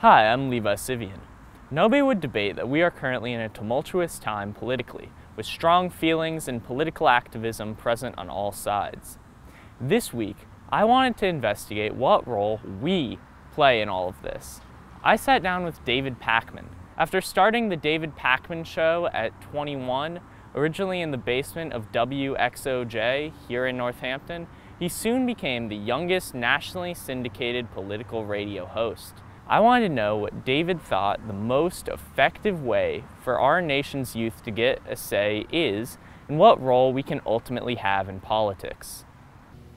Hi, I'm Levi Sivian. Nobody would debate that we are currently in a tumultuous time politically, with strong feelings and political activism present on all sides. This week, I wanted to investigate what role we play in all of this. I sat down with David Pakman. After starting the David Pakman Show at 21, originally in the basement of WXOJ here in Northampton, he soon became the youngest nationally syndicated political radio host. I wanted to know what David thought the most effective way for our nation's youth to get a say is and what role we can ultimately have in politics.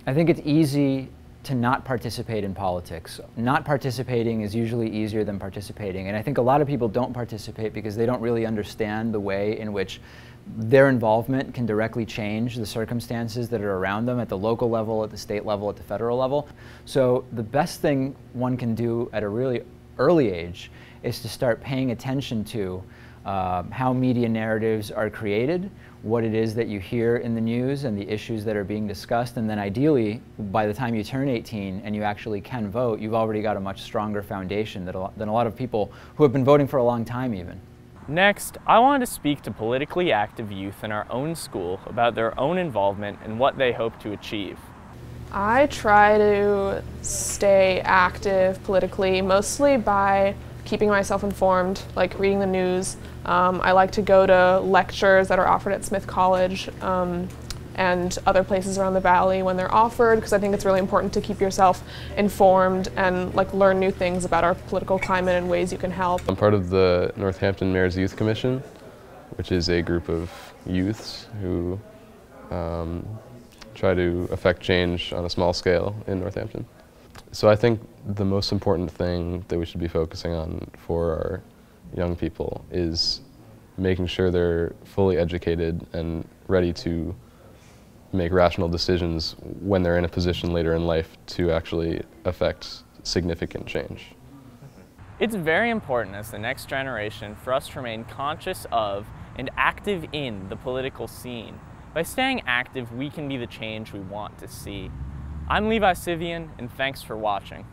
I think it's easy to not participate in politics. Not participating is usually easier than participating. And I think a lot of people don't participate because they don't really understand the way in which their involvement can directly change the circumstances that are around them at the local level, at the state level, at the federal level. So the best thing one can do at a really early age is to start paying attention to uh, how media narratives are created, what it is that you hear in the news and the issues that are being discussed, and then ideally, by the time you turn 18 and you actually can vote, you've already got a much stronger foundation than a lot, than a lot of people who have been voting for a long time even. Next, I wanted to speak to politically active youth in our own school about their own involvement and what they hope to achieve. I try to stay active politically mostly by keeping myself informed, like reading the news. Um, I like to go to lectures that are offered at Smith College um, and other places around the valley when they're offered because I think it's really important to keep yourself informed and like learn new things about our political climate and ways you can help. I'm part of the Northampton Mayor's Youth Commission, which is a group of youths who um, try to affect change on a small scale in Northampton. So I think the most important thing that we should be focusing on for our young people is making sure they're fully educated and ready to make rational decisions when they're in a position later in life to actually affect significant change. It's very important as the next generation for us to remain conscious of and active in the political scene. By staying active, we can be the change we want to see. I'm Levi Sivian, and thanks for watching.